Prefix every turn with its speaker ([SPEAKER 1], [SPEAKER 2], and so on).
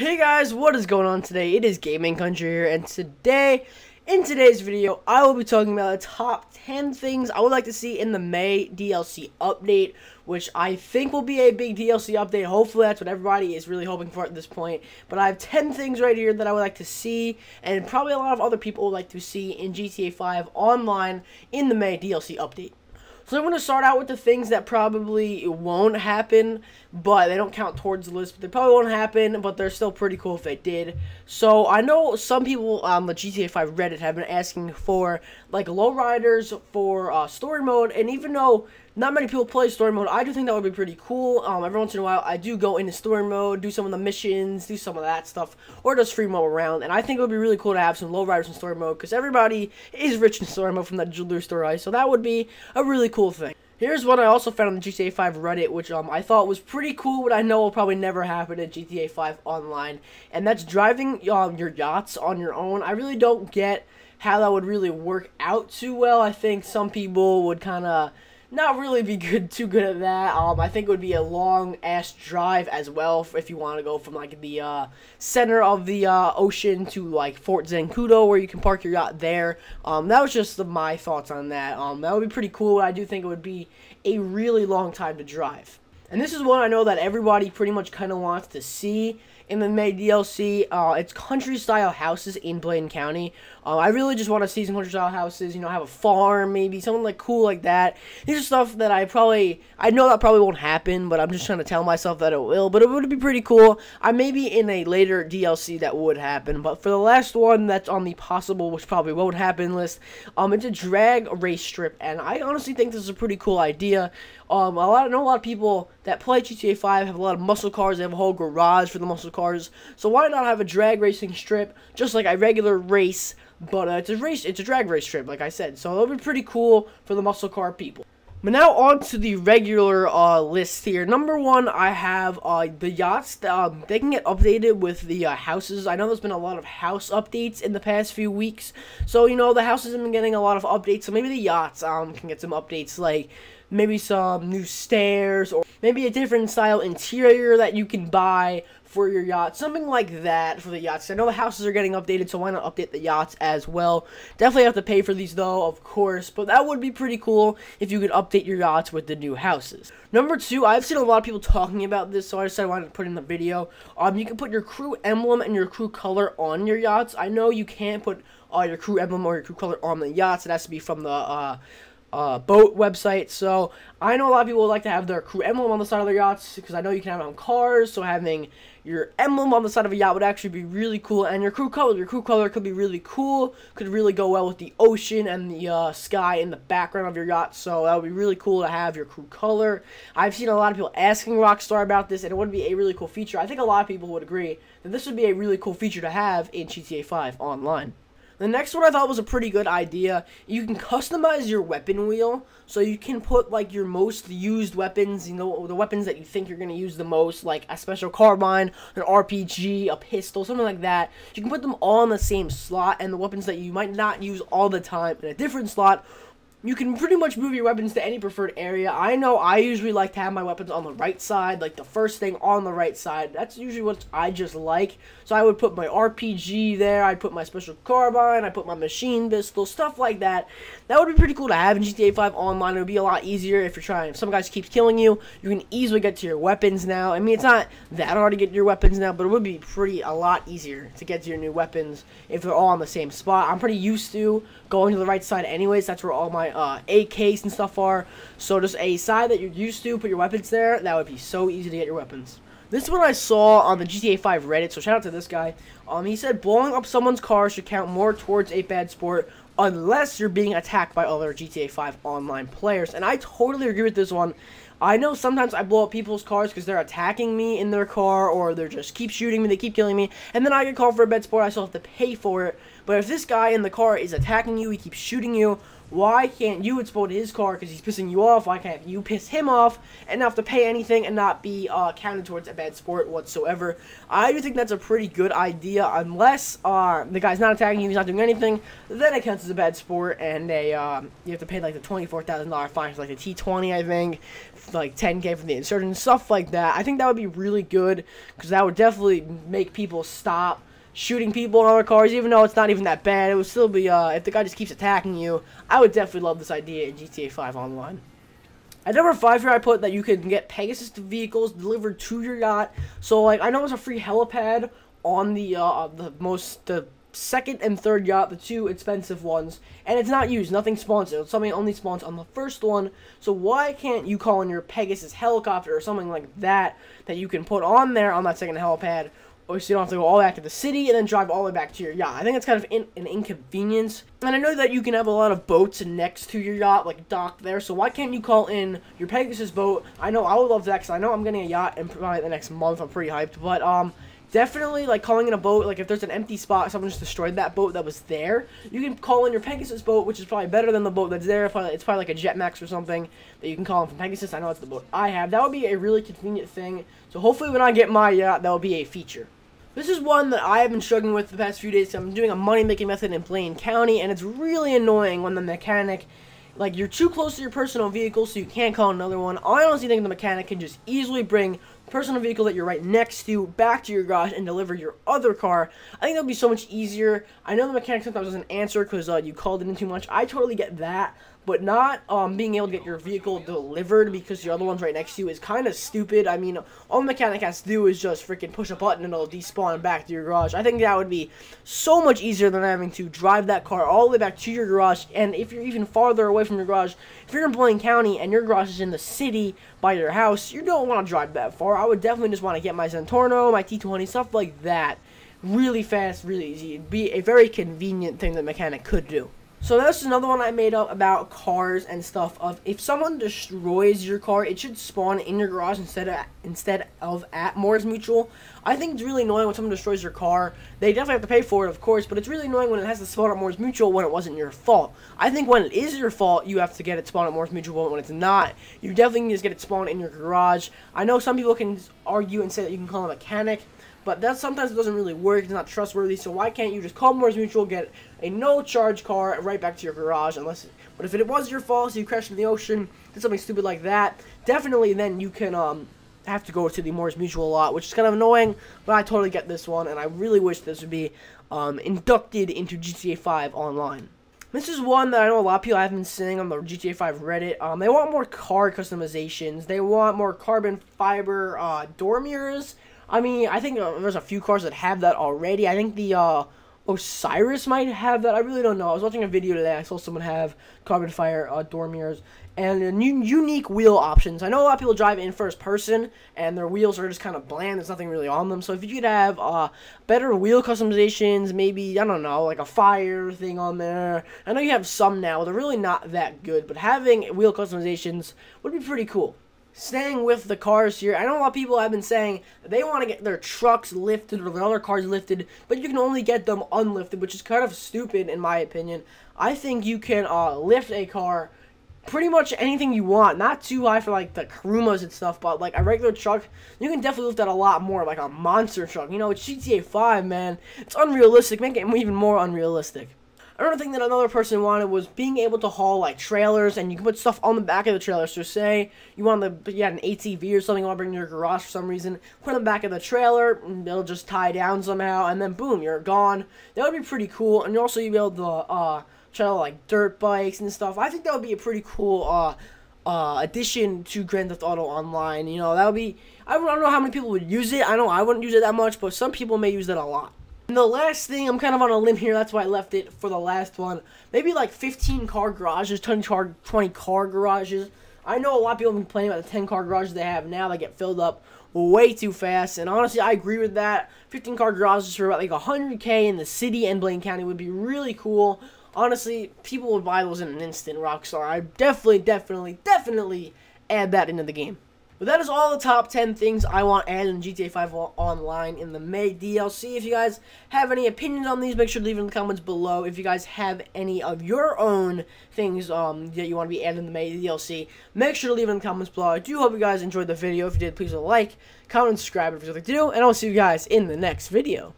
[SPEAKER 1] Hey guys, what is going on today? It is Gaming Country here, and today, in today's video, I will be talking about the top 10 things I would like to see in the May DLC update, which I think will be a big DLC update. Hopefully, that's what everybody is really hoping for at this point. But I have 10 things right here that I would like to see, and probably a lot of other people would like to see in GTA 5 online in the May DLC update. So I'm going to start out with the things that probably won't happen, but they don't count towards the list. But they probably won't happen, but they're still pretty cool if they did. So I know some people um, on the GTA 5 Reddit have been asking for like lowriders for uh, story mode, and even though not many people play story mode. I do think that would be pretty cool. Um, every once in a while, I do go into story mode, do some of the missions, do some of that stuff, or just free mode around. And I think it would be really cool to have some lowriders in story mode because everybody is rich in story mode from that Jeweler story. So that would be a really cool thing. Here's what I also found on the GTA 5 Reddit, which um, I thought was pretty cool, but I know will probably never happen in GTA 5 Online, and that's driving um, your yachts on your own. I really don't get how that would really work out too well. I think some people would kind of not really be good too good at that. Um, I think it would be a long ass drive as well if you want to go from like the uh, center of the uh, ocean to like Fort Zancudo where you can park your yacht there. Um, that was just the, my thoughts on that. Um, that would be pretty cool. But I do think it would be a really long time to drive. And this is one I know that everybody pretty much kind of wants to see in the May DLC. Uh, it's country style houses in Blaine County. Uh, I really just want to see some country style houses. You know, have a farm, maybe something like cool like that. These are stuff that I probably I know that probably won't happen, but I'm just trying to tell myself that it will. But it would be pretty cool. I maybe in a later DLC that would happen. But for the last one that's on the possible, which probably won't happen list, um, it's a drag race strip, and I honestly think this is a pretty cool idea. Um, a lot, I know a lot of people that play GTA 5 have a lot of muscle cars. They have a whole garage for the muscle cars. So why not have a drag racing strip, just like a regular race, but uh, it's a race, it's a drag race strip, like I said. So it'll be pretty cool for the muscle car people. But now on to the regular uh, list here. Number one, I have uh, the yachts. Um, they can get updated with the uh, houses. I know there's been a lot of house updates in the past few weeks. So, you know, the houses have been getting a lot of updates. So maybe the yachts um, can get some updates like maybe some new stairs or maybe a different style interior that you can buy for your yacht. Something like that for the yachts. I know the houses are getting updated, so why not update the yachts as well? Definitely have to pay for these though, of course, but that would be pretty cool if you could update your yachts with the new houses. Number two, I've seen a lot of people talking about this, so I decided I wanted to put in the video. Um, you can put your crew emblem and your crew color on your yachts. I know you can't put uh, your crew emblem or your crew color on the yachts. It has to be from the uh, uh, boat website. So I know a lot of people like to have their crew emblem on the side of their yachts because I know you can have it on cars. So having your emblem on the side of a yacht would actually be really cool. And your crew color, your crew color could be really cool. Could really go well with the ocean and the uh, sky in the background of your yacht. So that would be really cool to have your crew color. I've seen a lot of people asking Rockstar about this, and it would be a really cool feature. I think a lot of people would agree that this would be a really cool feature to have in GTA 5 online. The next one I thought was a pretty good idea. You can customize your weapon wheel. So you can put like your most used weapons, you know, the weapons that you think you're to use the most, like a special carbine, an RPG, a pistol, something like that. You can put them all in the same slot and the weapons that you might not use all the time in a different slot you can pretty much move your weapons to any preferred area. I know I usually like to have my weapons on the right side, like the first thing on the right side. That's usually what I just like. So I would put my RPG there, I'd put my special carbine, I put my machine pistol, stuff like that. That would be pretty cool to have in GTA 5 Online. It would be a lot easier if you're trying. If some guys keeps killing you, you can easily get to your weapons now. I mean, it's not that hard to get your weapons now, but it would be pretty a lot easier to get to your new weapons if they're all on the same spot. I'm pretty used to going to the right side anyways. That's where all my uh, AKs and stuff are. So just a side that you're used to, put your weapons there. That would be so easy to get your weapons. This is what I saw on the GTA 5 Reddit, so shout out to this guy. Um, he said blowing up someone's car should count more towards a bad sport unless you're being attacked by other GTA 5 online players. And I totally agree with this one. I know sometimes I blow up people's cars because they're attacking me in their car or they're just keep shooting me, they keep killing me, and then I get called for a bad sport, I still have to pay for it. But if this guy in the car is attacking you, he keeps shooting you, Why can't you explode his car because he's pissing you off? Why can't you piss him off and not have to pay anything and not be uh, counted towards a bad sport whatsoever? I do think that's a pretty good idea, unless uh, the guy's not attacking you, he's not doing anything. Then it counts as a bad sport, and they um, you have to pay like the twenty-four thousand dollar fine for like the T twenty, I think, like ten k for the insurgent, stuff like that. I think that would be really good because that would definitely make people stop shooting people in other cars, even though it's not even that bad. It would still be, uh, if the guy just keeps attacking you, I would definitely love this idea in GTA 5 Online. At number 5 here, I put that you can get Pegasus vehicles delivered to your yacht. So, like, I know it's a free helipad on the, uh, the most, the second and third yacht, the two expensive ones, and it's not used, nothing It's something only spawns on the first one, so why can't you call in your Pegasus helicopter or something like that, that you can put on there on that second helipad, so you don't have to go all the way back to the city and then drive all the way back to your yacht. I think it's kind of in, an inconvenience. And I know that you can have a lot of boats next to your yacht, like docked there. So why can't you call in your Pegasus boat? I know I would love that because I know I'm getting a yacht in probably the next month. I'm pretty hyped. But um, definitely like calling in a boat like if there's an empty spot someone just destroyed that boat that was there you can call in your pegasus boat which is probably better than the boat that's there it's probably like a jetmax or something that you can call in from pegasus i know it's the boat i have that would be a really convenient thing so hopefully when i get my yacht that will be a feature this is one that I have been struggling with the past few days. I'm doing a money-making method in Blaine County, and it's really annoying when the mechanic, like, you're too close to your personal vehicle, so you can't call another one. I honestly think the mechanic can just easily bring personal vehicle that you're right next to back to your garage and deliver your other car. I think that would be so much easier. I know the mechanic sometimes doesn't answer because uh, you called it in too much. I totally get that but not um, being able to get your vehicle delivered because your other one's right next to you is kind of stupid. I mean, all the mechanic has to do is just freaking push a button and it'll despawn back to your garage. I think that would be so much easier than having to drive that car all the way back to your garage. And if you're even farther away from your garage, if you're in Blaine County and your garage is in the city by your house, you don't want to drive that far. I would definitely just want to get my Zentorno, my T20, stuff like that really fast, really easy. It'd be a very convenient thing that mechanic could do. So that's another one I made up about cars and stuff. Of if someone destroys your car, it should spawn in your garage instead of instead of at Mors Mutual. I think it's really annoying when someone destroys your car. They definitely have to pay for it, of course, but it's really annoying when it has to spawn at Mors Mutual when it wasn't your fault. I think when it is your fault, you have to get it spawned at Mors Mutual, when it's not, you definitely need to get it spawned in your garage. I know some people can argue and say that you can call a mechanic. But that sometimes doesn't really work. It's not trustworthy. So why can't you just call Mors Mutual, get a no charge car right back to your garage? Unless, but if it was your fault, so you crashed in the ocean, did something stupid like that, definitely then you can um have to go to the Mors Mutual lot, which is kind of annoying. But I totally get this one, and I really wish this would be um, inducted into GTA 5 online. This is one that I know a lot of people have been saying on the GTA 5 Reddit. Um, they want more car customizations. They want more carbon fiber uh, door mirrors I mean, I think uh, there's a few cars that have that already. I think the uh, Osiris might have that. I really don't know. I was watching a video today. I saw someone have carbon fiber uh, door mirrors and unique wheel options. I know a lot of people drive in first person and their wheels are just kind of bland. There's nothing really on them. So if you could have uh, better wheel customizations, maybe, I don't know, like a fire thing on there. I know you have some now. They're really not that good. But having wheel customizations would be pretty cool staying with the cars here, I know a lot of people have been saying they want to get their trucks lifted or their other cars lifted, but you can only get them unlifted, which is kind of stupid in my opinion. I think you can uh, lift a car pretty much anything you want. Not too high for like the Kurumas and stuff, but like a regular truck, you can definitely lift that a lot more, like a monster truck. You know, it's GTA 5, man. It's unrealistic. Make it even more unrealistic. Another thing that another person wanted was being able to haul like trailers, and you can put stuff on the back of the trailer. So say you want the you had an ATV or something you want to bring to your garage for some reason, put on the back of the trailer, it'll just tie down somehow, and then boom, you're gone. That would be pretty cool, and also you'd be able to uh, trail like dirt bikes and stuff. I think that would be a pretty cool uh, uh, addition to Grand Theft Auto Online. You know, that would be. I don't know how many people would use it. I know I wouldn't use it that much, but some people may use it a lot. And the last thing, I'm kind of on a limb here, that's why I left it for the last one. Maybe like 15 car garages, 20 car, 20 car garages. I know a lot of people have been complaining about the 10 car garages they have now. They get filled up way too fast. And honestly, I agree with that. 15 car garages for about like 100k in the city and Blaine County would be really cool. Honestly, people would buy those in an instant, Rockstar. I definitely, definitely, definitely add that into the game. But that is all the top 10 things I want added in GTA 5 Online in the May DLC. If you guys have any opinions on these, make sure to leave it in the comments below. If you guys have any of your own things um, that you want to be added in the May DLC, make sure to leave it in the comments below. I do hope you guys enjoyed the video. If you did, please like, comment, and subscribe if you like to do. And I'll see you guys in the next video.